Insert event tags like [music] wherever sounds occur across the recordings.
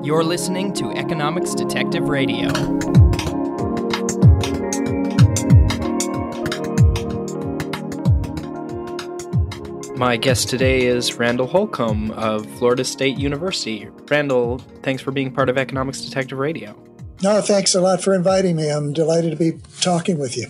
You're listening to Economics Detective Radio. My guest today is Randall Holcombe of Florida State University. Randall, thanks for being part of Economics Detective Radio. No, thanks a lot for inviting me. I'm delighted to be talking with you.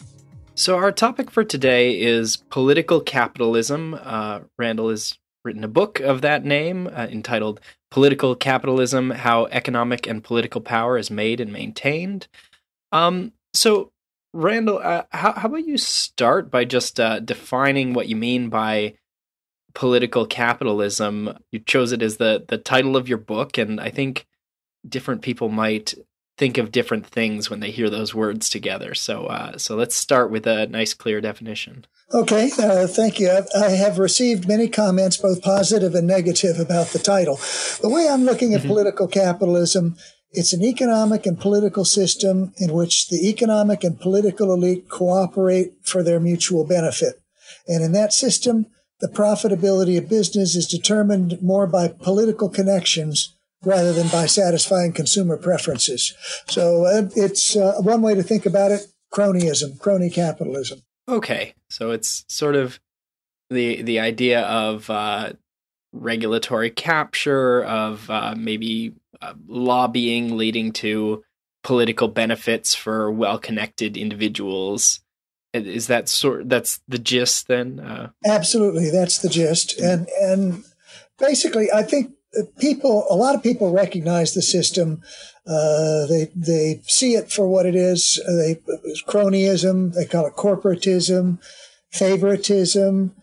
So, our topic for today is political capitalism. Uh, Randall has written a book of that name uh, entitled Political Capitalism How Economic and Political Power is Made and Maintained. Um, so, Randall, uh, how, how, about you start by just uh, defining what you mean by political capitalism? You chose it as the, the title of your book, and I think different people might think of different things when they hear those words together. So, uh, so let's start with a nice, clear definition. Okay, uh, thank you. I have received many comments, both positive and negative, about the title. The way I'm looking at mm-hmm. political capitalism, it's an economic and political system in which the economic and political elite cooperate for their mutual benefit. And in that system, the profitability of business is determined more by political connections rather than by satisfying consumer preferences. So uh, it's uh, one way to think about it cronyism, crony capitalism. Okay. So it's sort of the the idea of uh, regulatory capture, of uh, maybe uh, lobbying leading to political benefits for well connected individuals. Is that sort? That's the gist, then. Uh? Absolutely, that's the gist, and and basically, I think people, a lot of people recognize the system. Uh, they they see it for what it is. Uh, they cronyism. They call it corporatism, favoritism,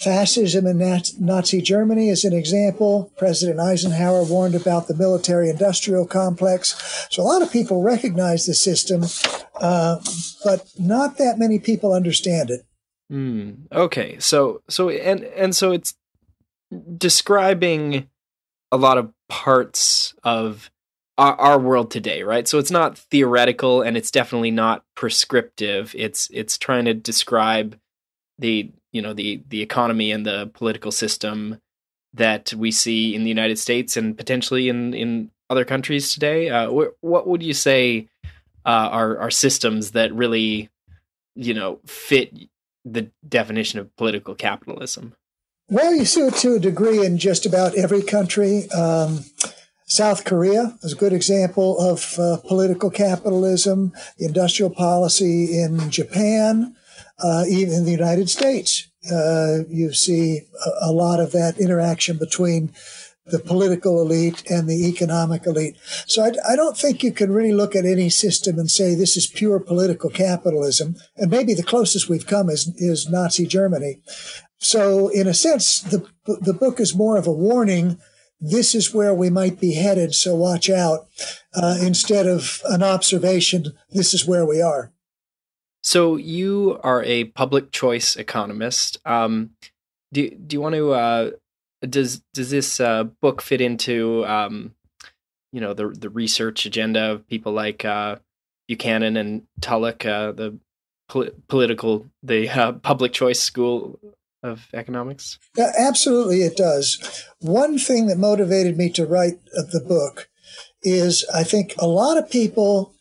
fascism in Nazi Germany is an example. President Eisenhower warned about the military-industrial complex. So a lot of people recognize the system, uh, but not that many people understand it. Mm, okay, so so and and so it's describing a lot of parts of our, our, world today, right? So it's not theoretical and it's definitely not prescriptive. It's it's trying to describe the you know the the economy and the political system that we see in the United States and potentially in in other countries today. Uh, wh- what would you say uh, are are systems that really you know fit the definition of political capitalism? Well, you see it to a degree in just about every country. Um, South Korea is a good example of uh, political capitalism, industrial policy in Japan, uh, even in the United States. Uh, you see a, a, lot of that interaction between the political elite and the economic elite. So I, I, don't think you can really look at any system and say this is pure political capitalism. And maybe the closest we've come is, is Nazi Germany. So, in a sense, the, the book is more of a warning. This is where we might be headed, so watch out, uh, instead of an observation, this is where we are. So, you are a public choice economist. Um, do, do you want to, uh, does, does this uh, book fit into, um, you know, the, the research agenda of people like uh, Buchanan and Tullock, uh, the pol- political, the uh, public choice school of economics? Yeah, absolutely, it does. One thing that motivated me to write uh, the book is I think a lot of people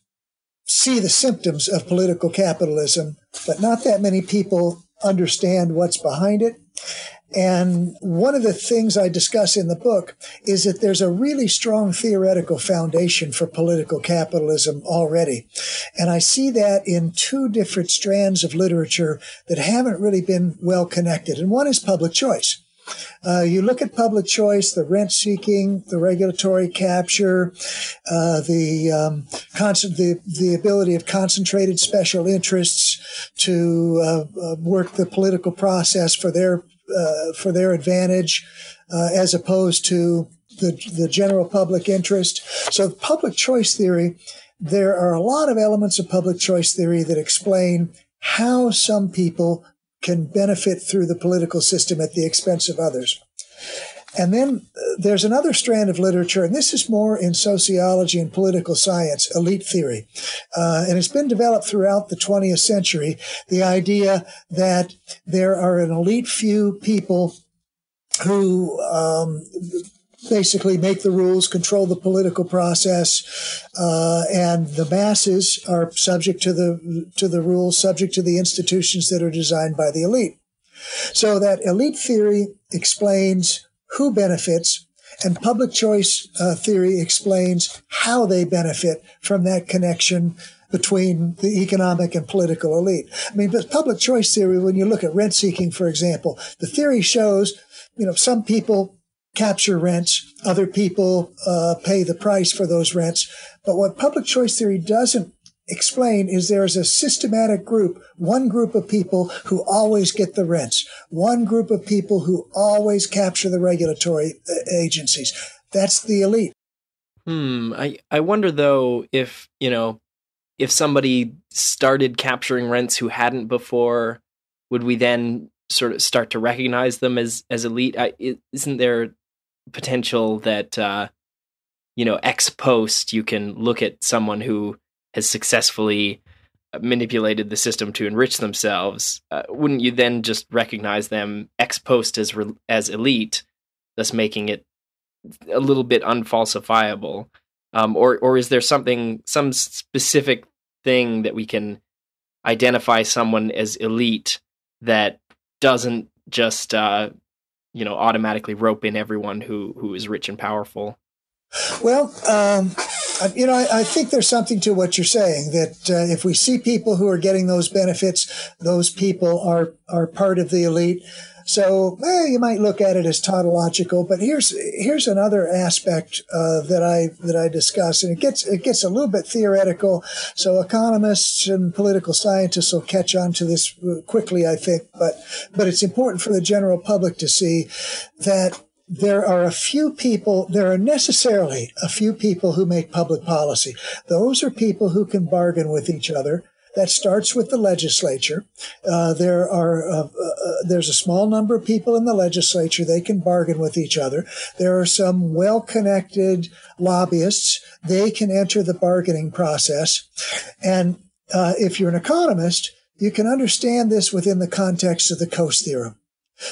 see the symptoms of political capitalism, but not that many people understand what's behind it. And one of the things I discuss in the book is that there's a really strong theoretical foundation for political capitalism already. And I see that in two different strands of literature that haven't really been well connected. And one is public choice. Uh, you look at public choice, the rent seeking, the regulatory capture, uh, the, um, the the ability of concentrated special interests to uh, uh work the political process for their uh, for their advantage, uh, as opposed to the the general public interest. So, public choice theory, there are a lot of elements of public choice theory that explain how some people can benefit through the political system at the expense of others. And then uh, there's another strand of literature, and this is more in sociology and political science, elite theory. Uh, and it's been developed throughout the 20th century. The idea that there are an elite few people who um, basically make the rules, control the political process, uh, and the masses are subject to the to the rules, subject to the institutions that are designed by the elite. So that elite theory explains who benefits, and public choice uh, theory explains how they benefit from that connection between the economic and political elite. I mean, but public choice theory, when you look at rent seeking, for example, the theory shows, you know, some people capture rents, other people uh, pay the price for those rents. But what public choice theory doesn't explain is there is a systematic group, one group of people who always get the rents, one group of people who always capture the regulatory uh, agencies. That's the elite. Hmm. I, I wonder though if, you know, if somebody started capturing rents who hadn't before, would we then sort of start to recognize them as as elite? I, isn't there potential that uh, you know ex post you can look at someone who has successfully manipulated the system to enrich themselves? Uh, wouldn't you then just recognize them ex post as re- as elite, thus making it a little bit unfalsifiable? Um, or or is there something some specific thing that we can identify someone as elite that doesn't just uh, you know automatically rope in everyone who who is rich and powerful? Well, um, you know, I, I, think there's something to what you're saying that uh, if we see people who are getting those benefits, those people are are part of the elite. So you might look at it as tautological, but here's here's another aspect uh, that I that I discuss, and it gets it gets a little bit theoretical. So economists and political scientists will catch on to this quickly, I think. But but it's important for the general public to see that there are a few people, there are necessarily a few people who make public policy. Those are people who can bargain with each other. That starts with the legislature. Uh, there are uh, uh, there's a small number of people in the legislature. They can bargain with each other. There are some well-connected lobbyists. They can enter the bargaining process. And uh, if you're an economist, you can understand this within the context of the Coase theorem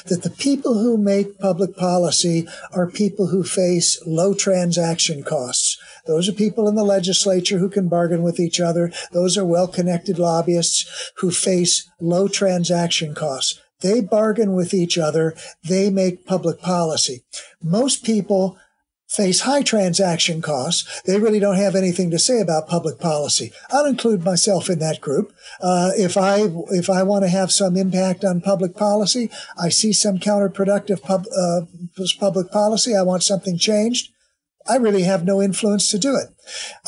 that the people who make public policy are people who face low transaction costs. Those are people in the legislature who can bargain with each other. Those are well connected lobbyists who face low transaction costs. They bargain with each other. They make public policy. Most people face high transaction costs. They really don't have anything to say about public policy. I'll include myself in that group. Uh, if I if I want to have some impact on public policy, I see some counterproductive pub, uh, public policy. I want something changed. I really have no influence to do it.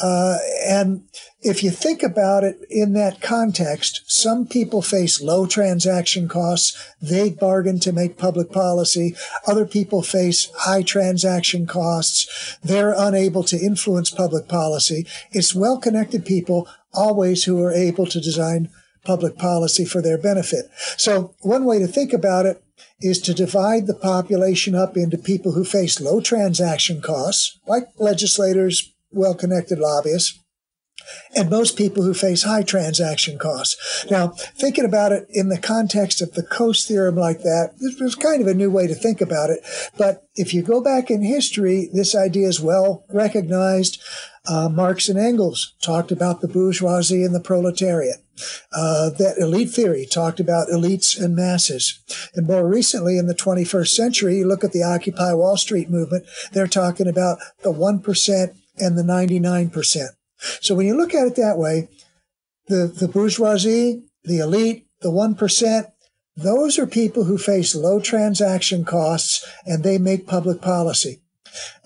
Uh, and if you think about it in that context, some people face low transaction costs. They bargain to make public policy. Other people face high transaction costs. They're unable to influence public policy. It's well connected people always who are able to design public policy for their benefit. So one way to think about it is to divide the population up into people who face low transaction costs, like legislators, well connected lobbyists, and most people who face high transaction costs. Now, thinking about it in the context of the Coase theorem like that, this was kind of a new way to think about it. But if you go back in history, this idea is well recognized. Uh, Marx and Engels talked about the bourgeoisie and the proletariat. Uh, that elite theory talked about elites and masses. And more recently, in the 21st century, you look at the Occupy Wall Street movement, they're talking about the 1% and the 99%. So when you look at it that way, the, the bourgeoisie, the elite, the 1%, those are people who face low transaction costs and they make public policy.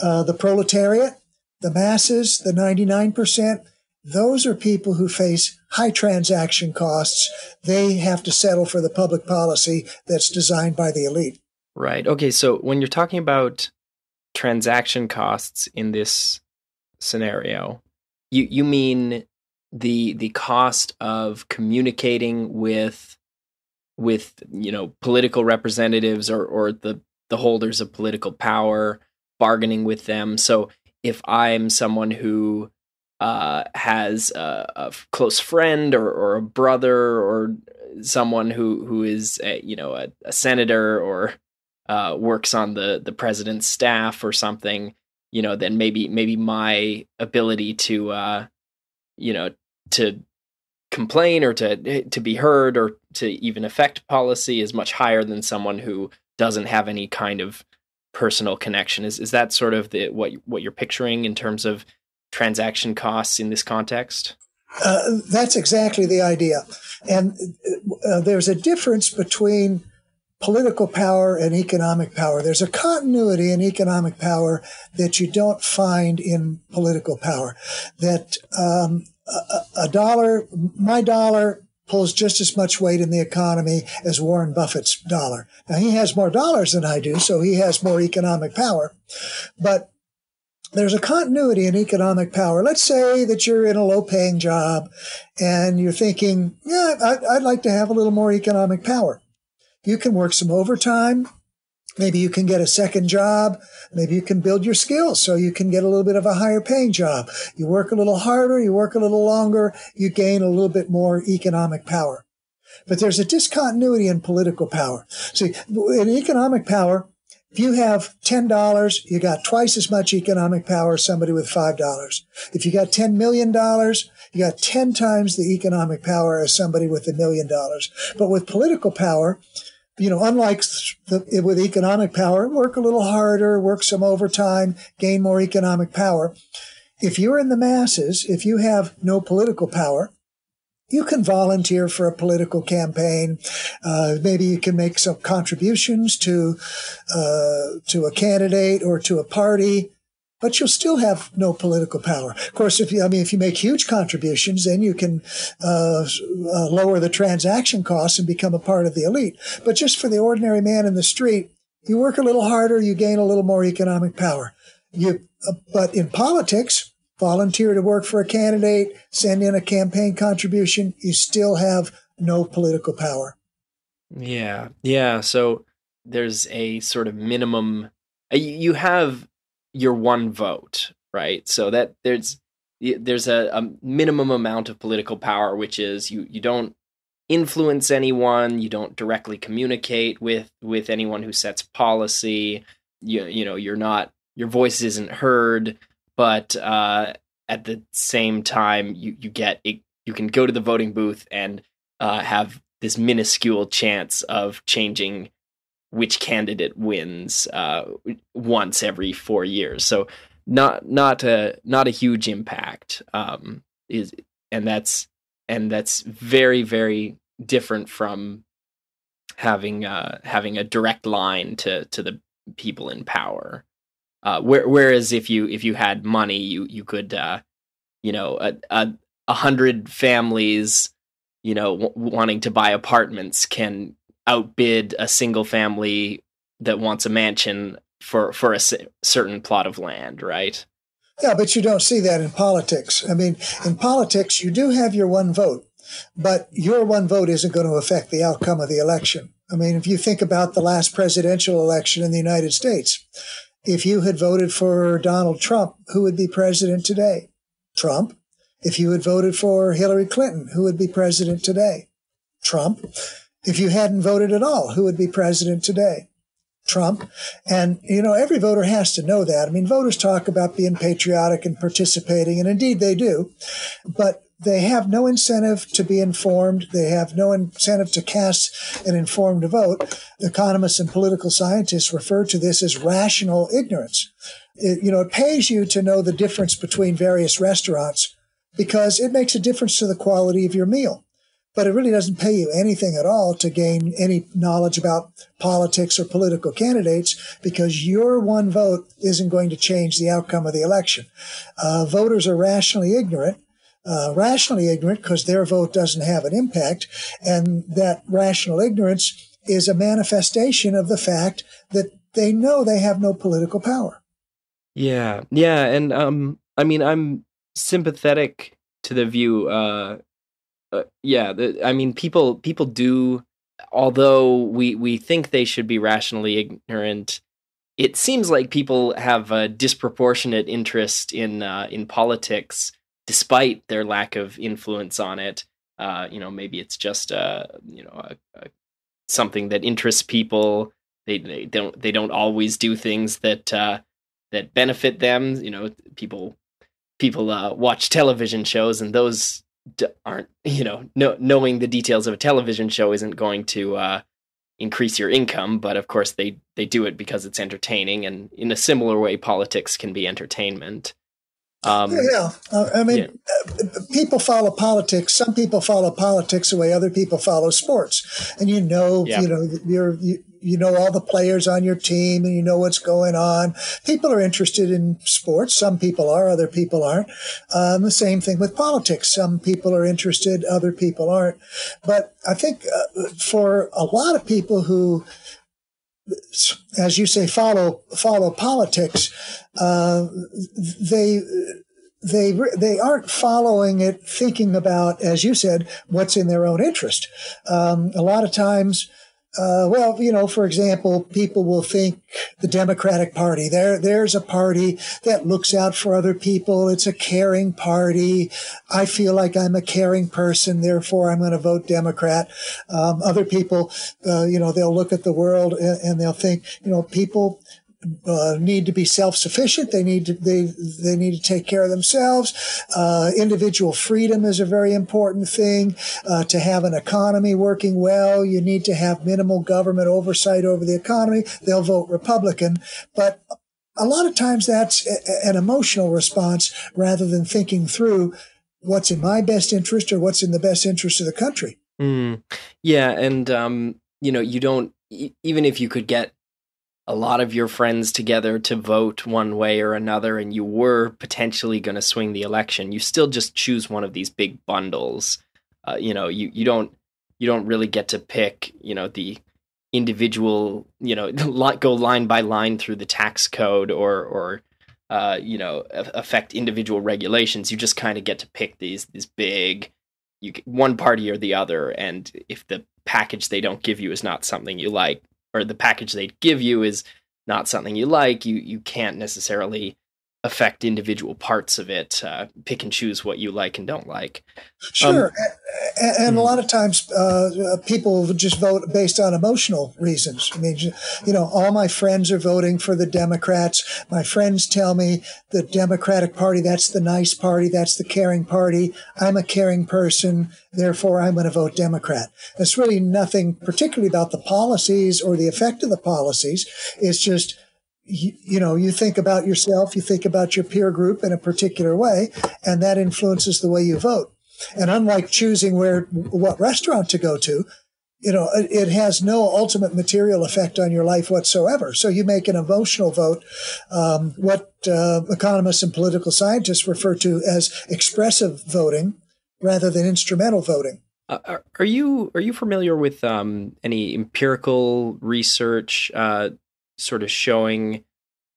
Uh, the proletariat, the masses, the 99%, those are people who face high transaction costs. They have to settle for the public policy that's designed by the elite. Right. Okay. So when you're talking about transaction costs in this scenario, you you mean the the cost of communicating with with you know political representatives or or the the holders of political power, bargaining with them. So if I'm someone who uh, has a, a, close friend or, or a brother or someone who who is a, you know a, a senator or uh, works on the the president's staff or something, you know, then maybe maybe my ability to uh, you know to complain or to to be heard or to even affect policy is much higher than someone who doesn't have any kind of personal connection. Is is that sort of the what what you're picturing in terms of transaction costs in this context? Uh, that's exactly the idea, and uh, there's a difference between political power and economic power. There's a continuity in economic power that you don't find in political power. That um, a, a dollar, my dollar pulls just as much weight in the economy as Warren Buffett's dollar. Now he has more dollars than I do, so he has more economic power. But there's a continuity in economic power. Let's say that you're in a low paying job and you're thinking, yeah, I'd, I'd like to have a little more economic power. You can work some overtime. Maybe you can get a second job. Maybe you can build your skills so you can get a little bit of a higher paying job. You work a little harder, you work a little longer, you gain a little bit more economic power. But there's a discontinuity in political power. See, in economic power, if you have $10, you got twice as much economic power as somebody with $5. If you got $10 million, you got 10 times the economic power as somebody with a million dollars. But with political power, you know, unlike the, with economic power, work a little harder, work some overtime, gain more economic power. If you're in the masses, if you have no political power, you can volunteer for a political campaign. Uh, maybe you can make some contributions to uh, to a candidate or to a party but you'll still have no political power. Of course, if you, I mean, if you make huge contributions, then you can uh, uh, lower the transaction costs and become a part of the elite. But just for the ordinary man in the street, you work a little harder, you gain a little more economic power. You, uh, but in politics, volunteer to work for a candidate, send in a campaign contribution, you still have no political power. Yeah, yeah. So there's a sort of minimum. Uh, you have your one vote, right? So that there's there's a, a minimum amount of political power, which is you you don't influence anyone, you don't directly communicate with with anyone who sets policy. You you know you're not your voice isn't heard, but uh, at the same time you you get a, you can go to the voting booth and uh, have this minuscule chance of changing which candidate wins uh, once every four years. So not not a not a huge impact um, is and that's and that's very very different from having uh, having a direct line to to the people in power. Uh, where, whereas if you if you had money, you you could uh, you know a, a, a hundred families you know w- wanting to buy apartments can outbid a single family that wants a mansion for for a certain plot of land, right? Yeah, but you don't see that in politics. I mean, in politics, you do have your one vote, but your one vote isn't going to affect the outcome of the election. I mean, if you think about the last presidential election in the United States, if you had voted for Donald Trump, who would be president today? Trump. If you had voted for Hillary Clinton, who would be president today? Trump if you hadn't voted at all, who would be president today? Trump. And, you know, every voter has to know that. I mean, voters talk about being patriotic and participating, and indeed they do, but they have no incentive to be informed. They have no incentive to cast an informed vote. Economists and political scientists refer to this as rational ignorance. It, you know, it pays you to know the difference between various restaurants because it makes a difference to the quality of your meal but it really doesn't pay you anything at all to gain any knowledge about politics or political candidates because your one vote isn't going to change the outcome of the election. Uh, voters are rationally ignorant. Uh, rationally ignorant because their vote doesn't have an impact, and that rational ignorance is a manifestation of the fact that they know they have no political power. Yeah, yeah, and um, I mean, I'm sympathetic to the view uh, uh, yeah, the, I mean, people people do. Although we we think they should be rationally ignorant, it seems like people have a disproportionate interest in uh, in politics, despite their lack of influence on it. Uh, you know, maybe it's just a uh, you know a, a, something that interests people they, they don't they don't always do things that uh, that benefit them. You know, people people uh, watch television shows, and those aren't you know no, knowing the details of a television show isn't going to uh, increase your income. But of course, they they do it because it's entertaining, and in a similar way, politics can be entertainment. Um, yeah, uh, I mean, yeah. Uh, people follow politics. Some people follow politics the way other people follow sports, and you know, yeah. you know, you're you, you know all the players on your team, and you know what's going on. People are interested in sports. Some people are, other people aren't. Um, the same thing with politics. Some people are interested, other people aren't. But I think uh, for a lot of people who as you say, follow follow politics. Uh, they they they aren't following it, thinking about, as you said, what's in their own interest. Um, a lot of times uh, well, you know, for example, people will think the Democratic Party, there, there's a party that looks out for other people. It's a caring party. I feel like I'm a caring person, therefore I'm going to vote Democrat. Um, other people, uh, you know, they'll look at the world and, and they'll think, you know, people uh, need to be self-sufficient. They need to they they need to take care of themselves. Uh, individual freedom is a very important thing. Uh, to have an economy working well, you need to have minimal government oversight over the economy. They'll vote Republican, but a lot of times that's a, an emotional response rather than thinking through what's in my best interest or what's in the best interest of the country. Mm, yeah, and um, you know, you don't even if you could get a lot of your friends together to vote one way or another and you were potentially going to swing the election. You still just choose one of these big bundles. Uh, you know you, you don't you don't really get to pick you know the individual you know [laughs] go line by line through the tax code or or uh, you know affect individual regulations. You just kind of get to pick these these big you one party or the other and if the package they don't give you is not something you like or the package they'd give you is not something you like, you you can't necessarily affect individual parts of it, uh, pick and choose what you like and don't like. Sure. Um, and, and, a hmm. lot of times uh, people just vote based on emotional reasons. I mean, you know, all my friends are voting for the Democrats. My friends tell me the Democratic Party, that's the nice party, that's the caring party. I'm a caring person, therefore I'm going to vote Democrat. It's really nothing particularly about the policies or the effect of the policies. It's just you, you, know, you think about yourself, you think about your peer group in a particular way, and that influences the way you vote. And unlike choosing where, what restaurant to go to, you know, it, has no ultimate material effect on your life whatsoever. So you make an emotional vote, um, what uh, economists and political scientists refer to as expressive voting rather than instrumental voting. Uh, are, are, you are you familiar with um, any empirical research uh, sort of showing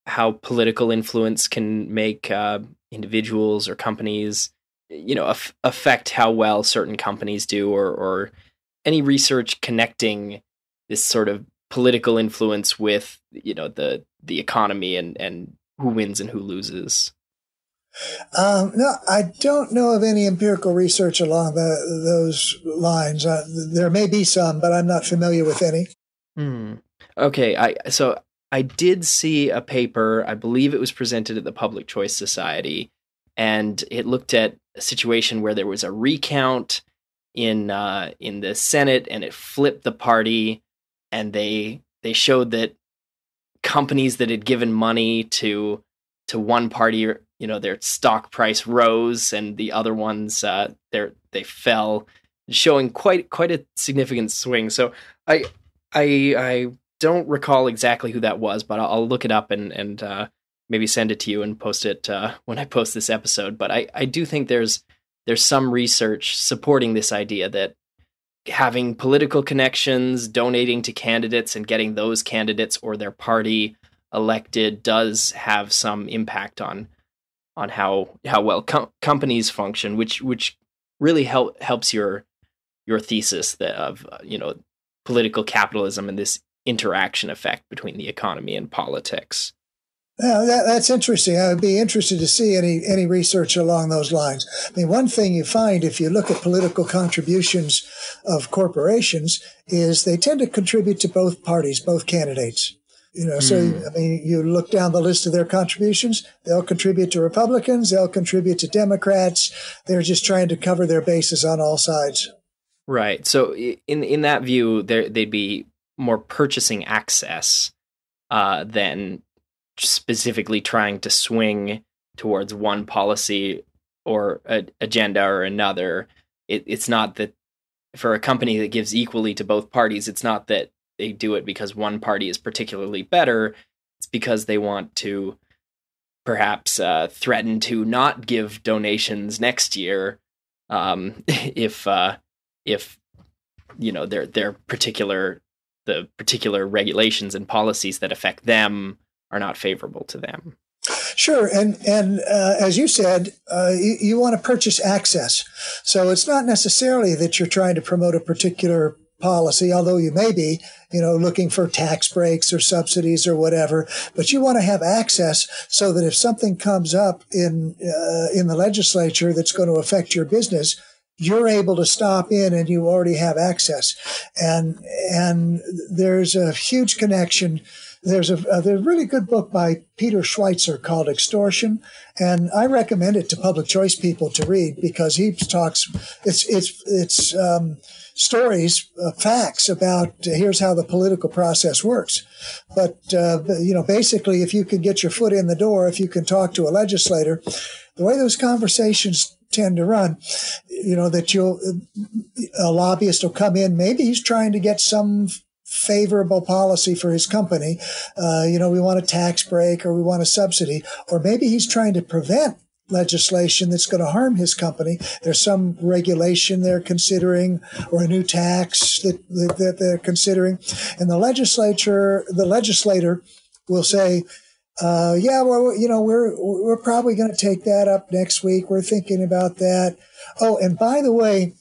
how political influence can make uh, individuals or companies, you know, af- affect how well certain companies do, or or any research connecting this sort of political influence with you know the the economy and and who wins and who loses. Um, no, I don't know of any empirical research along the, those lines. Uh, there may be some, but I'm not familiar with any. Hmm. Okay, I so I did see a paper, I believe it was presented at the Public Choice Society, and it looked at a situation where there was a recount in uh, in the Senate, and it flipped the party, and they they showed that companies that had given money to to one party, you know, their stock price rose, and the other ones uh, they they fell, showing quite quite a significant swing. So I I I don't recall exactly who that was, but I'll, I'll look it up and and uh, maybe send it to you and post it uh, when I post this episode. But I I do think there's there's some research supporting this idea that having political connections, donating to candidates, and getting those candidates or their party elected does have some impact on on how how well com- companies function, which which really help helps your your thesis that of uh, you know political capitalism and this interaction effect between the economy and politics. Now, that, that's interesting. I would be interested to see any any research along those lines. I mean, one thing you find if you look at political contributions of corporations is they tend to contribute to both parties, both candidates. You know, so hmm. I mean, you look down the list of their contributions. They'll contribute to Republicans. They'll contribute to Democrats. They're just trying to cover their bases on all sides. Right. So in in that view, they'd be more purchasing access uh, than specifically trying to swing towards one policy or a, agenda or another. It, it's not that for a company that gives equally to both parties, it's not that they do it because one party is particularly better. It's because they want to perhaps uh, threaten to not give donations next year um, [laughs] if uh, if you know their their particular the particular regulations and policies that affect them are not favorable to them. Sure, and and uh, as you said, uh, you, you want to purchase access, so it's not necessarily that you're trying to promote a particular policy, although you may be, you know, looking for tax breaks or subsidies or whatever. But you want to have access so that if something comes up in uh, in the legislature that's going to affect your business, you're able to stop in and you already have access. And and there's a huge connection there's a, a, there's a really good book by Peter Schweizer called Extortion, and I recommend it to public choice people to read because he talks. It's it's it's um, stories, uh, facts about uh, here's how the political process works. But uh, you know, basically, if you can get your foot in the door, if you can talk to a legislator, the way those conversations tend to run, you know, that you'll a lobbyist will come in. Maybe he's trying to get some favorable policy for his company. Uh, you know, we want a tax break or we want a subsidy, or maybe he's trying to prevent legislation that's going to harm his company. There's some regulation they're considering or a new tax that, that, that they're considering. And the legislature, the legislator will say, uh, yeah, well, you know, we're, we're probably going to take that up next week. We're thinking about that. Oh, and by the way,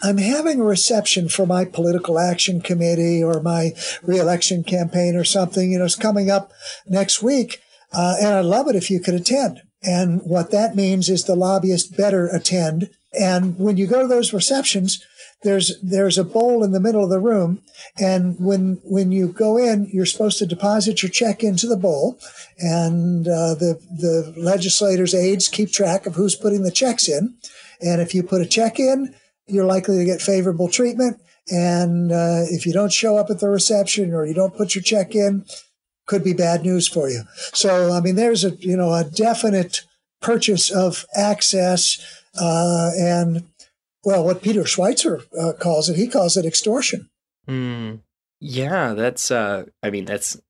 I'm having a reception for my political action committee or my reelection campaign or something. You know, it's coming up next week. Uh, and I'd love it if you could attend. And what that means is the lobbyist better attend. And when you go to those receptions, there's there's a bowl in the middle of the room, and when when you go in, you're supposed to deposit your check into the bowl, and uh, the the legislators' aides keep track of who's putting the checks in, and if you put a check in, you're likely to get favorable treatment. And uh, if you don't show up at the reception or you don't put your check in, could be bad news for you. So, I mean, there's a you know a definite purchase of access, uh, and well, what Peter Schweizer uh, calls it, he calls it extortion. Mm. Yeah, that's. Uh, I mean, that's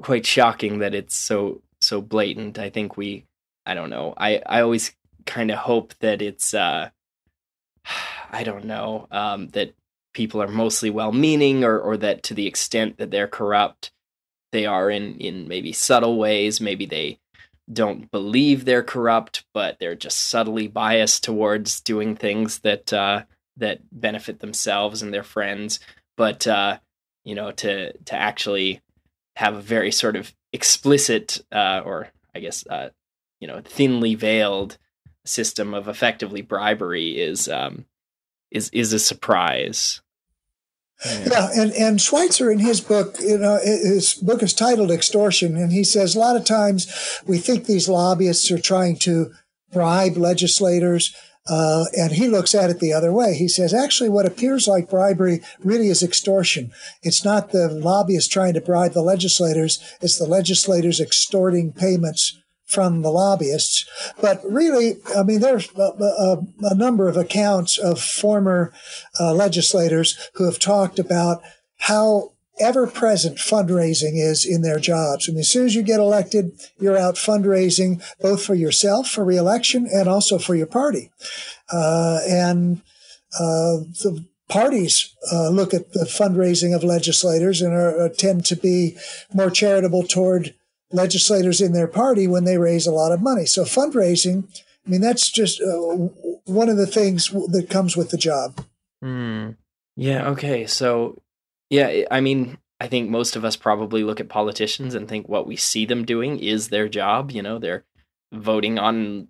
quite shocking that it's so so blatant. I think we. I don't know. I I always kind of hope that it's. Uh, [sighs] I don't know, um, that people are mostly well meaning or, or that to the extent that they're corrupt, they are in, in maybe subtle ways. Maybe they don't believe they're corrupt, but they're just subtly biased towards doing things that uh, that benefit themselves and their friends. But uh, you know, to to actually have a very sort of explicit, uh, or I guess uh, you know, thinly veiled system of effectively bribery is um, is is a surprise. Yeah. and and Schweizer in his book, you know, his book is titled Extortion, and he says a lot of times we think these lobbyists are trying to bribe legislators. Uh, and he looks at it the other way. He says, actually, what appears like bribery really is extortion. It's not the lobbyists trying to bribe the legislators, it's the legislators extorting payments from the lobbyists. But really, I mean, there's a, a, a number of accounts of former uh, legislators who have talked about how ever present fundraising is in their jobs. Mean, as soon as you get elected, you're out fundraising both for yourself for reelection and also for your party. Uh, and uh, the parties uh, look at the fundraising of legislators and are, tend to be more charitable toward legislators in their party when they raise a lot of money. So fundraising, I mean, that's just uh, one of the things that comes with the job. Hmm. Yeah. Okay. So, yeah, I mean, I think most of us probably look at politicians and think what we see them doing is their job. You know, they're voting on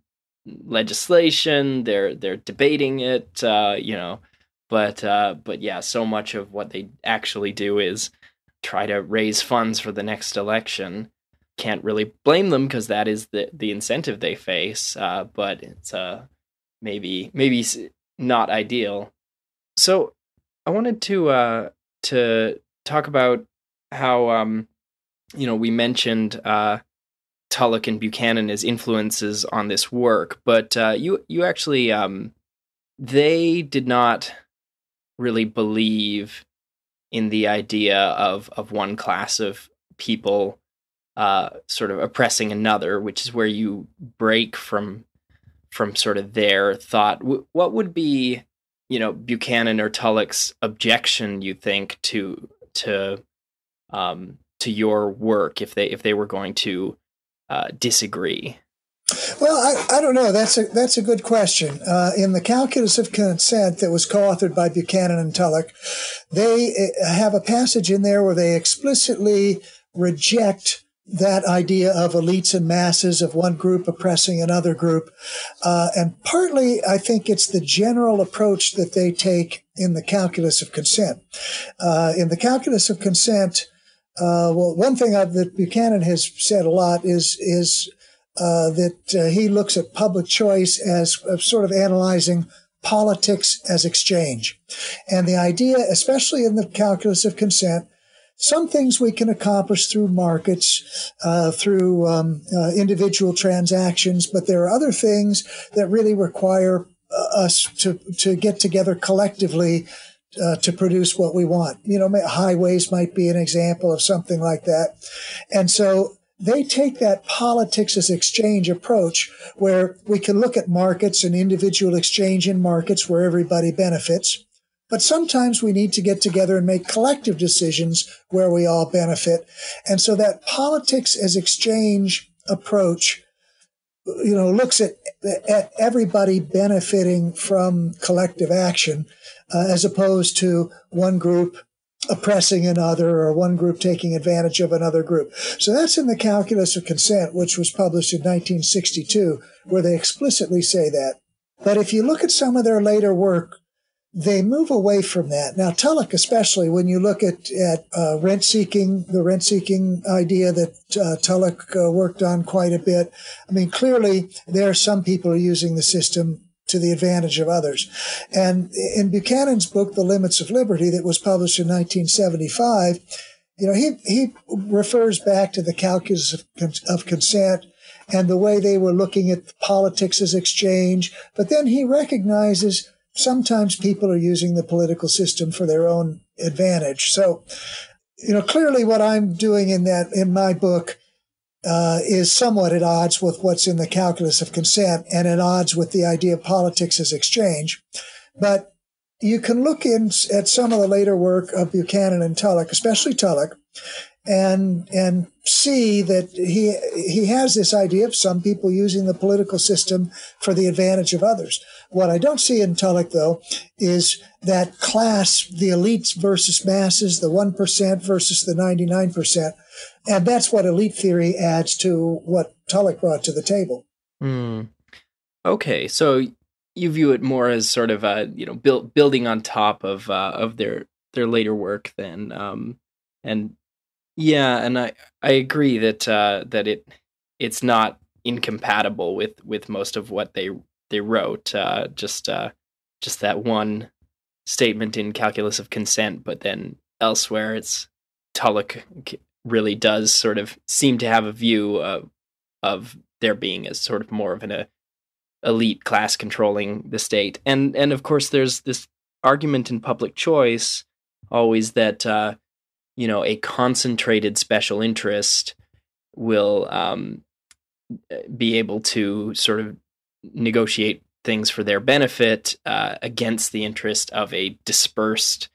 legislation, they're they're debating it, uh, you know, but uh, but yeah, so much of what they actually do is try to raise funds for the next election. Can't really blame them because that is the the incentive they face. Uh, but it's uh, maybe maybe not ideal. So I wanted to uh, to talk about how um, you know we mentioned uh, Tullock and Buchanan as influences on this work, but uh, you you actually um, they did not really believe in the idea of of one class of people uh, sort of oppressing another, which is where you break from from sort of their thought. W- what would be, you know, Buchanan or Tullock's objection? You think to to um, to your work if they if they were going to uh, disagree? Well, I, I don't know. That's a that's a good question. Uh, in the Calculus of Consent that was co-authored by Buchanan and Tullock, they uh, have a passage in there where they explicitly reject that idea of elites and masses of one group oppressing another group, uh, and partly I think it's the general approach that they take in the Calculus of Consent. Uh, in the Calculus of Consent. Uh, well, one thing I've, that Buchanan has said a lot is is uh, that uh, he looks at public choice as sort of analyzing politics as exchange. And the idea, especially in the calculus of consent, some things we can accomplish through markets, uh, through um, uh, individual transactions, but there are other things that really require uh, us to, to get together collectively uh, to produce what we want. You know, highways might be an example of something like that. And so they take that politics as exchange approach where we can look at markets and individual exchange in markets where everybody benefits. But sometimes we need to get together and make collective decisions where we all benefit. And so that politics as exchange approach, you know, looks at, at everybody benefiting from collective action uh, as opposed to one group oppressing another or one group taking advantage of another group. So that's in the Calculus of Consent, which was published in 1962, where they explicitly say that. But if you look at some of their later work, they move away from that. Now, Tullock, especially when you look at, at uh, rent seeking, the rent seeking idea that uh, Tullock uh, worked on quite a bit. I mean, clearly there are some people are using the system to the advantage of others. And in Buchanan's book, The Limits of Liberty, that was published in 1975, you know, he, he refers back to the calculus of, of consent and the way they were looking at politics as exchange. But then he recognizes sometimes people are using the political system for their own advantage. So, you know, clearly what I'm doing in that, in my book uh, is somewhat at odds with what's in the calculus of consent and at odds with the idea of politics as exchange. But you can look in at some of the later work of Buchanan and Tullock, especially Tullock, and and see that he he has this idea of some people using the political system for the advantage of others. What I don't see in Tullock though is that class, the elites versus masses, the one percent versus the ninety nine percent. And that's what elite theory adds to what Tullock brought to the table. Mm. Okay, so you view it more as sort of a you know build, building on top of uh, of their their later work then, um, and yeah, and I I agree that uh, that it it's not incompatible with with most of what they they wrote. Uh, just uh, just that one statement in Calculus of Consent, but then elsewhere it's Tullock really does sort of seem to have a view of of there being as sort of more of an uh, elite class controlling the state, and and of course there's this argument in public choice always that uh, you know a concentrated special interest will um, be able to sort of negotiate things for their benefit uh, against the interest of a dispersed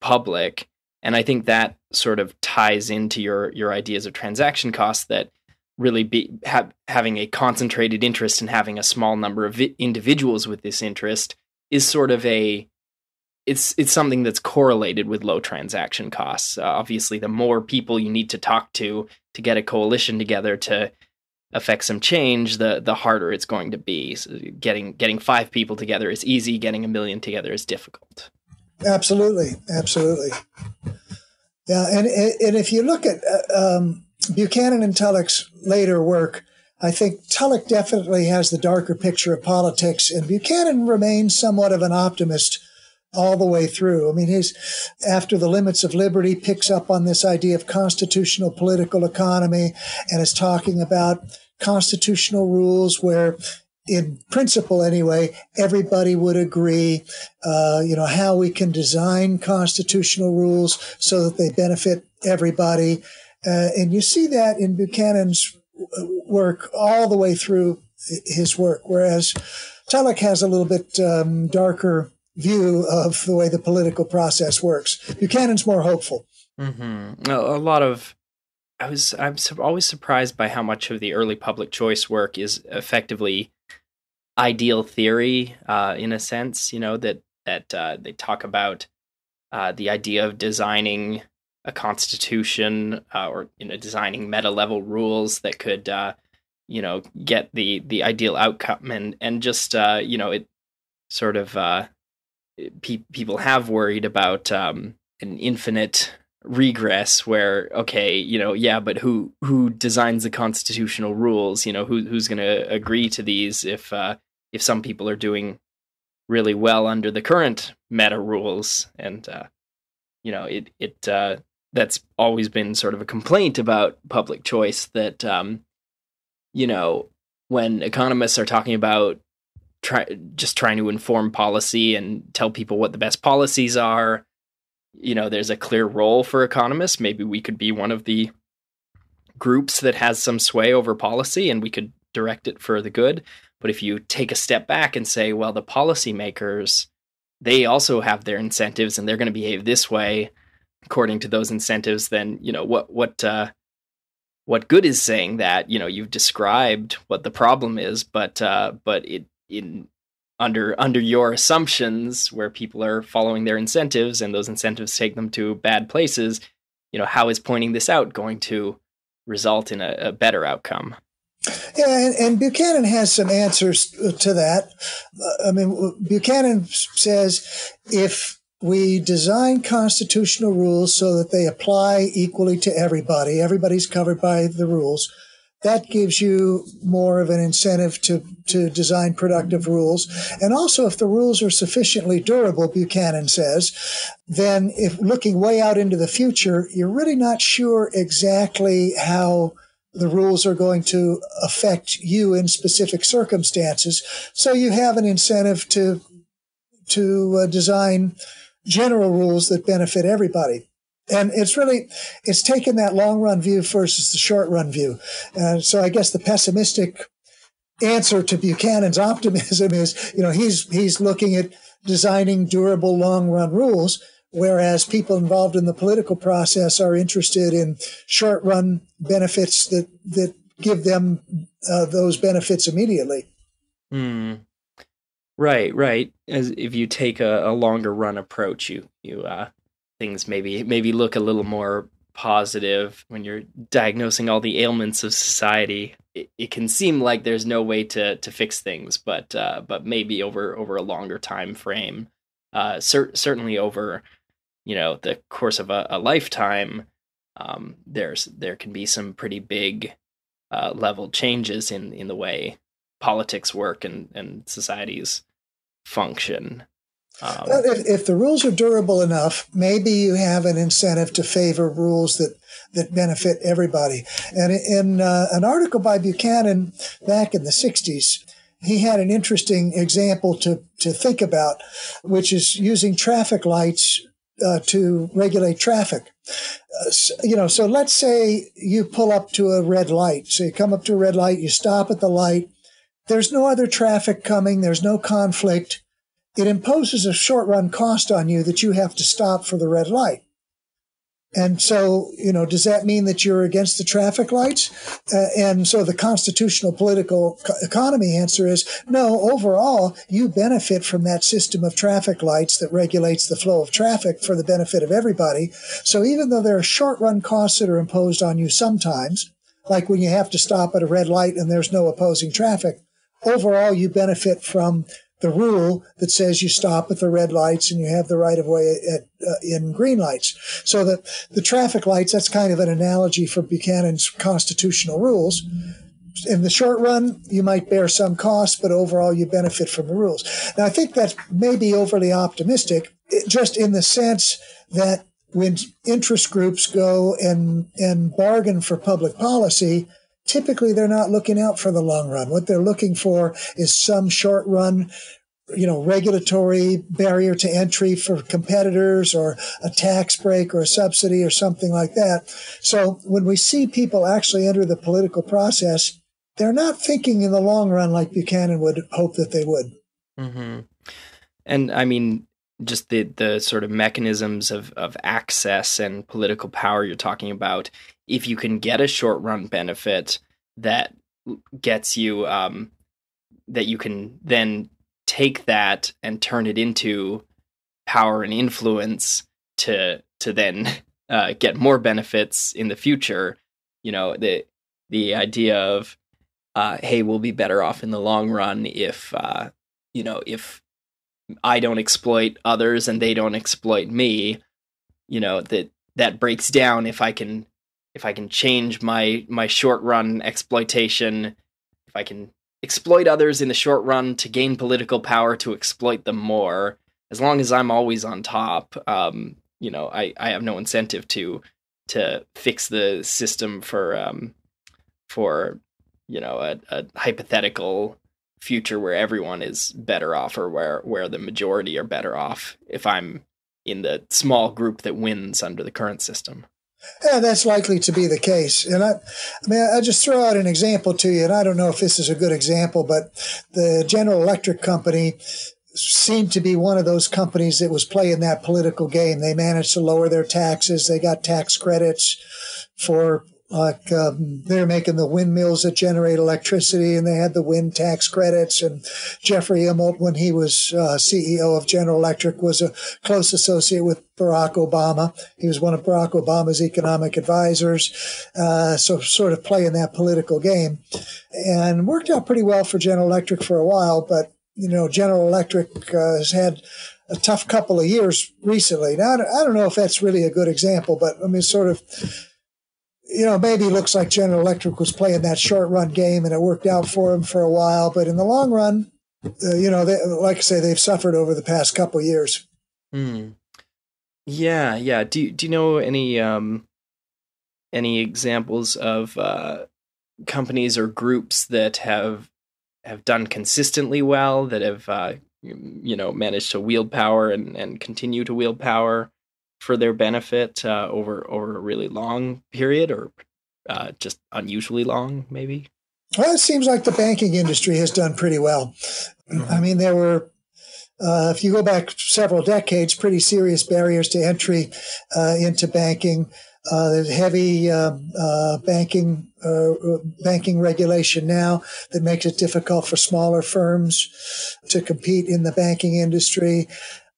public and I think that sort of ties into your your ideas of transaction costs that really be ha- having a concentrated interest and having a small number of vi- individuals with this interest is sort of a it's it's something that's correlated with low transaction costs. Uh, obviously, the more people you need to talk to to get a coalition together to affect some change, the the harder it's going to be. So getting getting five people together is easy. Getting a million together is difficult. Absolutely, absolutely. Yeah, and and if you look at uh, um, Buchanan and Tullock's later work, I think Tullock definitely has the darker picture of politics, and Buchanan remains somewhat of an optimist all the way through. I mean, his after the limits of liberty picks up on this idea of constitutional political economy and is talking about constitutional rules where in principle anyway, everybody would agree, uh, you know, how we can design constitutional rules so that they benefit everybody. Uh, and you see that in Buchanan's work all the way through his work, whereas Tullock has a little bit um, darker view of the way the political process works. Buchanan's more hopeful. Mm-hmm. A lot of I was I'm always surprised by how much of the early public choice work is effectively ideal theory, uh, in a sense. You know that that uh, they talk about uh, the idea of designing a constitution uh, or you know designing meta level rules that could uh, you know get the the ideal outcome and and just uh, you know it sort of pe- people have worried about um, an infinite regress where okay you know yeah but who who designs the constitutional rules? You know who who's going to agree to these if uh if some people are doing really well under the current meta rules? And uh you know it it uh that's always been sort of a complaint about public choice that um you know when economists are talking about try just trying to inform policy and tell people what the best policies are. You know, there's a clear role for economists. Maybe we could be one of the groups that has some sway over policy and we could direct it for the good. But if you take a step back and say, well, the policymakers, they also have their incentives and they're going to behave this way according to those incentives, then, you know, what, what, uh, what good is saying that you know you've described what the problem is but uh, but it in under under your assumptions where people are following their incentives and those incentives take them to bad places you know how is pointing this out going to result in a, a better outcome? Yeah and, and, buchanan has some answers to that. Uh, I mean buchanan says if we design constitutional rules so that they apply equally to everybody everybody's covered by the rules that gives you more of an incentive to, to design productive rules. And also, if the rules are sufficiently durable, Buchanan says, then if looking way out into the future, you're really not sure exactly how the rules are going to affect you in specific circumstances. So you have an incentive to, to uh, design general rules that benefit everybody. And it's really, it's taken that long run view versus the short run view. And so I guess the pessimistic answer to Buchanan's optimism is, you know, he's, he's looking at designing durable long run rules, whereas people involved in the political process are interested in short run benefits that, that give them uh, those benefits immediately. Hmm. Right, right. As if you take a, a longer run approach, you you uh, things maybe maybe look a little more positive when you're diagnosing all the ailments of society. It, it can seem like there's no way to to fix things, but uh, but maybe over over a longer time frame, uh, cer- certainly over you know the course of a, a lifetime, um, there's there can be some pretty big uh, level changes in in the way politics work and and societies function. Um, if, if, the rules are durable enough, maybe you have an incentive to favor rules that, that benefit everybody. And in uh, an article by Buchanan back in the 60s, he had an interesting example to, to think about, which is using traffic lights uh, to regulate traffic. Uh, so, you know, so let's say you pull up to a red light. So you come up to a red light, you stop at the light. There's no other traffic coming. There's no conflict it imposes a short run cost on you that you have to stop for the red light. And so, you know, does that mean that you're against the traffic lights? Uh, and so the constitutional political co- economy answer is no, overall, you benefit from that system of traffic lights that regulates the flow of traffic for the benefit of everybody. So even though there are short run costs that are imposed on you sometimes, like when you have to stop at a red light and there's no opposing traffic, overall, you benefit from the rule that says you stop at the red lights and you have the right of way at, uh, in green lights. So the, the traffic lights, that's kind of an analogy for Buchanan's constitutional rules. In the short run, you might bear some cost, but overall you benefit from the rules. Now, I think that's maybe overly optimistic, just in the sense that when interest groups go and, and bargain for public policy, typically they're not looking out for the long run. What they're looking for is some short run you know, regulatory barrier to entry for competitors or a tax break or a subsidy or something like that. So when we see people actually enter the political process, they're not thinking in the long run like Buchanan would hope that they would. Mm-hmm. And I mean, just the the sort of mechanisms of of access and political power you're talking about if you can get a short run benefit that gets you um, that you can then take that and turn it into power and influence to to then [laughs] uh, get more benefits in the future. You know the the idea of uh, hey, we'll be better off in the long run if uh, you know if I don't exploit others and they don't exploit me. You know that that breaks down if I can if I can change my my short run exploitation, if I can exploit others in the short run to gain political power to exploit them more, as long as I'm always on top, um, you know, I, I have no incentive to to fix the system for um, for you know a, a hypothetical future where everyone is better off or where where the majority are better off if I'm in the small group that wins under the current system. Yeah, that's likely to be the case. And I, I mean, I just throw out an example to you, and I don't know if this is a good example, but the General Electric Company seemed to be one of those companies that was playing that political game. They managed to lower their taxes. They got tax credits for like um, they're making the windmills that generate electricity, and they had the wind tax credits. And Jeffrey Immelt, when he was uh, CEO of General Electric, was a close associate with Barack Obama. He was one of Barack Obama's economic advisors, uh, so sort of playing that political game, and worked out pretty well for General Electric for a while. But you know, General Electric uh, has had a tough couple of years recently. Now, I don't know if that's really a good example, but I mean, sort of you know, maybe it looks like General Electric was playing that short run game and it worked out for them for a while. But in the long run, uh, you know, they, like I say, they've suffered over the past couple years. Hmm. Yeah, yeah. Do Do you know any um, any examples of uh, companies or groups that have have done consistently well that have uh, you know managed to wield power and and continue to wield power for their benefit uh, over over a really long period or uh, just unusually long, maybe? Well, it seems like the banking industry has done pretty well. Mm-hmm. I mean, there were. Uh, if you go back several decades, pretty serious barriers to entry uh, into banking. Uh, there's heavy um, uh, banking banking regulation now that makes it difficult for smaller firms to compete in the banking industry.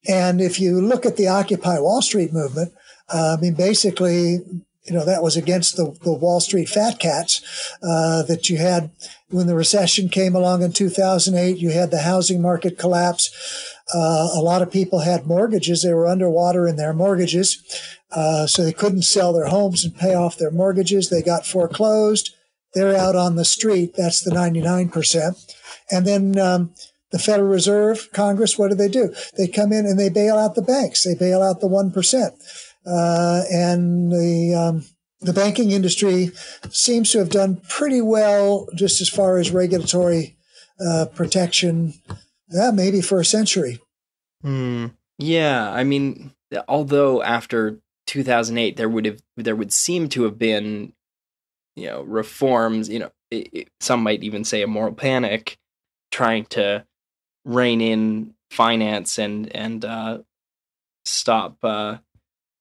And if you look at the Occupy Wall Street movement, uh, I mean, basically, you know, that was against the, the Wall Street fat cats uh, that you had when the recession came along in 2008. You had the housing market collapse. Uh, a lot of people had mortgages. They were underwater in their mortgages. Uh, so they couldn't sell their homes and pay off their mortgages. They got foreclosed. They're out on the street. That's the 99%. And then, um, the Federal Reserve, Congress, what do they do? They come in and they bail out the banks. They bail out the 1%. Uh, and the, um, the banking industry seems to have done pretty well just as far as regulatory uh, protection, yeah, maybe for a century. Hmm. Yeah, I mean, although after 2008 there would have there would seem to have been, you know, reforms. You know, it, it, some might even say a moral panic, trying to rein in finance and and uh, stop uh,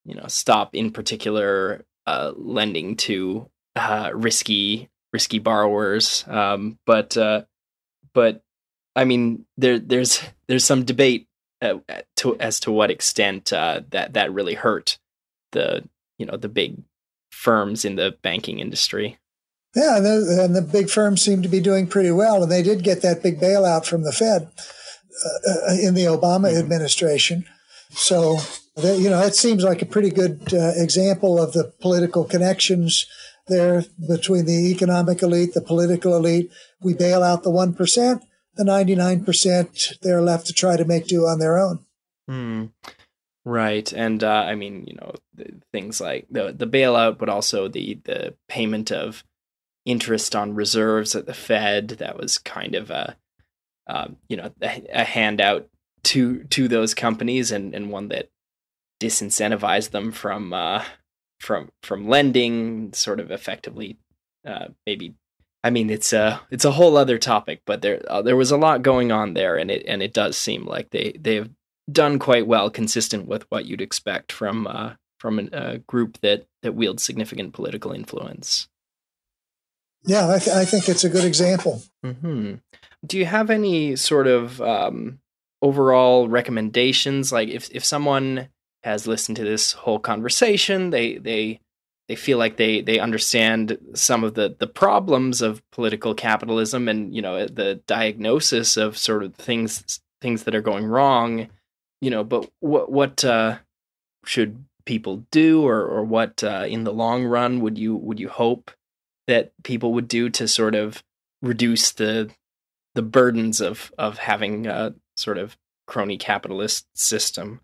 you know stop in particular uh, lending to uh, risky risky borrowers. Um, but uh, but I mean there there's there's some debate uh, to, as to what extent uh, that that really hurt the you know the big firms in the banking industry. Yeah, and the, and the big firms seem to be doing pretty well, and they did get that big bailout from the Fed uh, uh in the Obama mm-hmm. administration. So, you know, it seems like a pretty good uh, example of the political connections there between the economic elite, the political elite. We bail out the 1%, the 99% they're left to try to make do on their own. Mm. Right, and uh, I mean, you know, things like the the bailout, but also the the payment of interest on reserves at the Fed. That was kind of a, uh, you know, a, a, handout to to those companies, and and one that disincentivized them from uh, from from lending, sort of effectively, uh, maybe. I mean, it's a it's a whole other topic, but there uh, there was a lot going on there, and it and it does seem like they they have done quite well, consistent with what you'd expect from uh, from a group that that wields significant political influence. Yeah, I, th- I think it's a good example. Mm-hmm. Do you have any sort of um, overall recommendations? Like, if if someone has listened to this whole conversation, they they they feel like they they understand some of the the problems of political capitalism and you know the diagnosis of sort of things things that are going wrong you know, but what what uh, should people do, or or what uh, in the long run would you would you hope that people would do to sort of reduce the the burdens of of having a sort of crony capitalist system?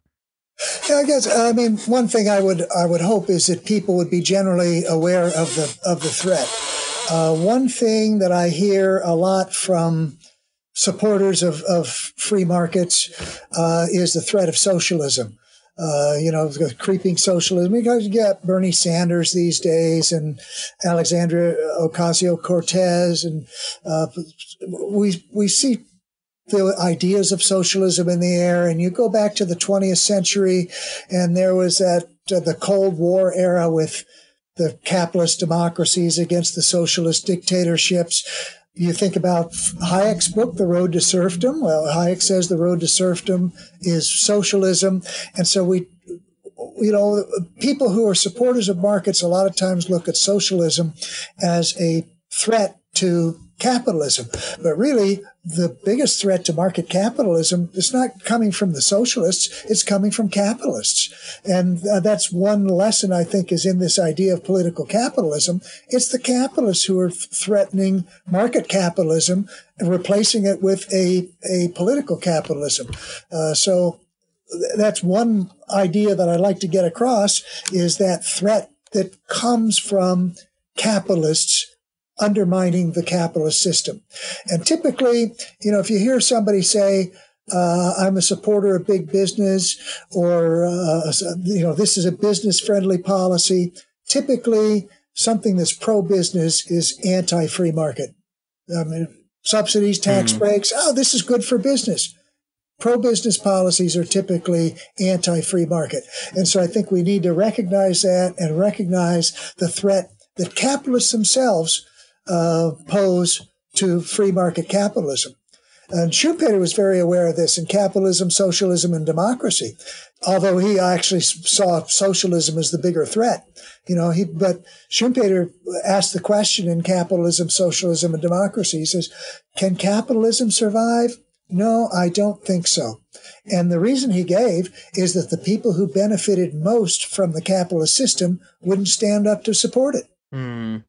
Yeah, I guess I mean one thing I would I would hope is that people would be generally aware of the of the threat. Uh, one thing that I hear a lot from supporters of, of free markets uh, is the threat of socialism. Uh, you know, creeping socialism. You got Bernie Sanders these days and Alexandria Ocasio Cortez, and uh, we we see the ideas of socialism in the air. And you go back to the 20th century, and there was that uh, the Cold War era with the capitalist democracies against the socialist dictatorships you think about Hayek's book, The Road to Serfdom. Well, Hayek says the road to serfdom is socialism. And so we, you know, people who are supporters of markets a lot of times look at socialism as a threat to capitalism. But really, the biggest threat to market capitalism is not coming from the socialists, it's coming from capitalists. And uh, that's one lesson I think is in this idea of political capitalism. It's the capitalists who are threatening market capitalism and replacing it with a, a political capitalism. Uh, so that's one idea that I'd like to get across is that threat that comes from capitalists undermining the capitalist system. And typically, you know, if you hear somebody say, uh, I'm a supporter of big business, or uh, you know, this is a business-friendly policy. Typically, something that's pro-business is anti-free market. I mean, subsidies, tax mm. breaks. Oh, this is good for business. Pro-business policies are typically anti-free market, and so I think we need to recognize that and recognize the threat that capitalists themselves uh, pose to free market capitalism. And Schumpeter was very aware of this in Capitalism, Socialism, and Democracy, although he actually saw socialism as the bigger threat. You know, he, but Schumpeter asked the question in Capitalism, Socialism, and Democracy. He says, can capitalism survive? No, I don't think so. And the reason he gave is that the people who benefited most from the capitalist system wouldn't stand up to support it. Mm.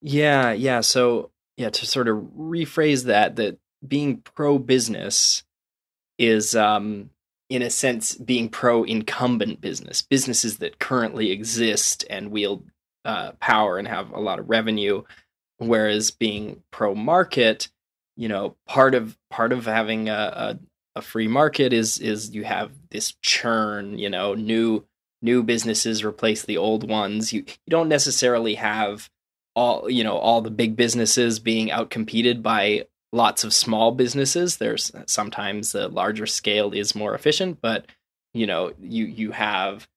Yeah, yeah. So, yeah, to sort of rephrase that, that being pro business is, um, in a sense, being pro incumbent business, businesses that currently exist and wield uh, power and have a lot of revenue. Whereas being pro market, you know, part of part of having a, a, a free market is is you have this churn, you know, new new businesses replace the old ones. You you don't necessarily have all you know all the big businesses being outcompeted by lots of small businesses. There's sometimes the larger scale is more efficient but you know you you have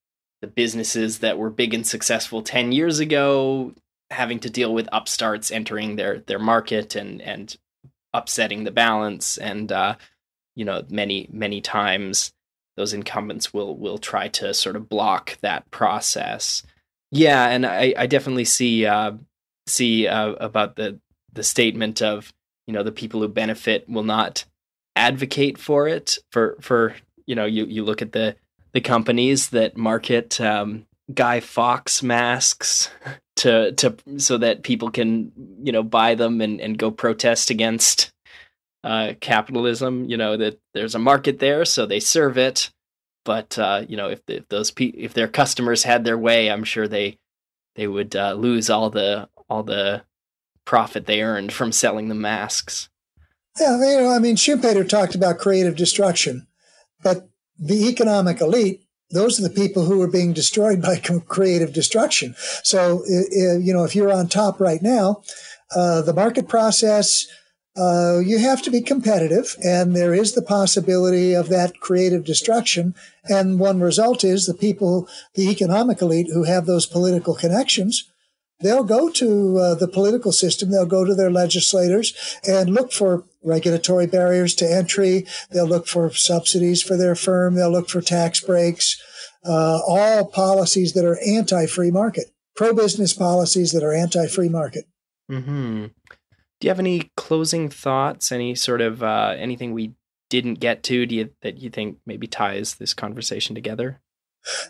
the businesses that were big and successful 10 years ago having to deal with upstarts entering their their market and and upsetting the balance. And uh, you know many many times those incumbents will will try to sort of block that process. Yeah and i i definitely see uh see uh, about the the statement of you know the people who benefit will not advocate for it for for you know you you look at the the companies that market um, Guy Fawkes masks [laughs] to to so that people can you know buy them and and go protest against uh, capitalism. You know that there's a market there, so they serve it. But uh, you know if, if those pe- if their customers had their way, I'm sure they they would uh, lose all the all the profit they earned from selling the masks. Yeah, you know, I mean, Schumpeter talked about creative destruction, but the economic elite those are the people who are being destroyed [laughs] by creative destruction. So, you know, if you're on top right now, uh, the market process, uh, you have to be competitive, and there is the possibility of that creative destruction. And one result is the people, the economic elite who have those political connections, they'll go to uh, the political system, they'll go to their legislators and look for regulatory barriers to entry. They'll look for subsidies for their firm. They'll look for tax breaks, uh, all policies that are anti-free market, pro-business policies that are anti-free market. Mm-hmm. Do you have any closing thoughts? Any sort of uh, anything we didn't get to? Do you that you think maybe ties this conversation together?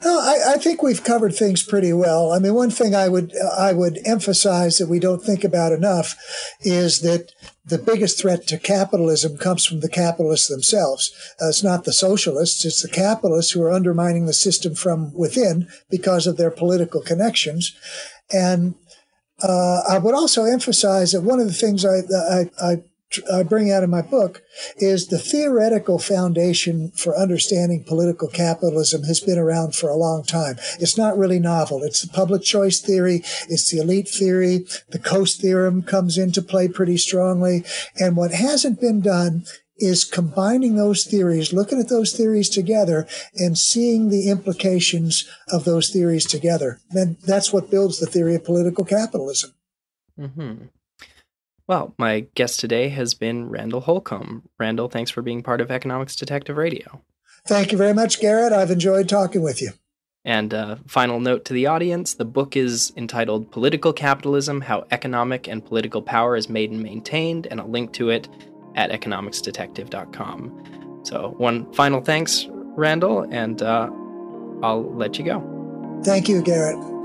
I, I, think we've covered things pretty well. I mean, one thing I would I would emphasize that we don't think about enough is that the biggest threat to capitalism comes from the capitalists themselves. Uh, it's not the socialists; it's the capitalists who are undermining the system from within because of their political connections. And uh, I would also emphasize that one of the things I, I, I I bring out in my book is the theoretical foundation for understanding political capitalism has been around for a long time. It's not really novel. It's the public choice theory. It's the elite theory. The Coase theorem comes into play pretty strongly. And what hasn't been done is combining those theories, looking at those theories together and seeing the implications of those theories together. And that's what builds the theory of political capitalism. Mm-hmm. Well, my guest today has been Randall Holcombe. Randall, thanks for being part of Economics Detective Radio. Thank you very much, Garrett. I've enjoyed talking with you. And uh, final note to the audience the book is entitled Political Capitalism How Economic and Political Power is Made and Maintained, and a link to it at economicsdetective.com. So, one final thanks, Randall, and uh, I'll let you go. Thank you, Garrett.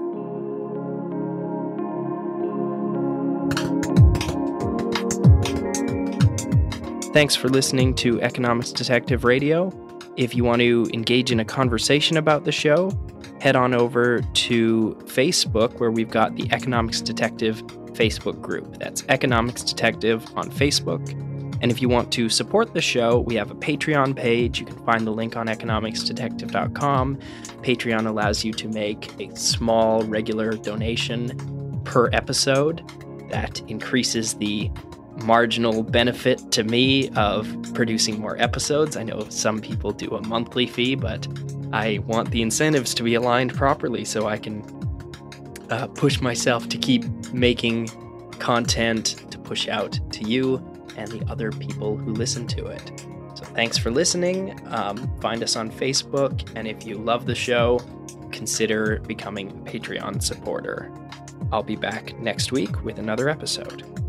Thanks for listening to Economics Detective Radio. If you want to engage in a conversation about the show, head on over to Facebook, where we've got the Economics Detective Facebook group. That's Economics Detective on Facebook. And if you want to support the show, we have a Patreon page. You can find the link on economicsdetective.com. Patreon allows you to make a small, regular donation per episode that increases the marginal benefit to me of producing more episodes. I know some people do a monthly fee, but I want the incentives to be aligned properly so I can uh, push myself to keep making content to push out to you and the other people who listen to it. So thanks for listening. Um, find us on Facebook, and if you love the show, consider becoming a Patreon supporter. I'll be back next week with another episode.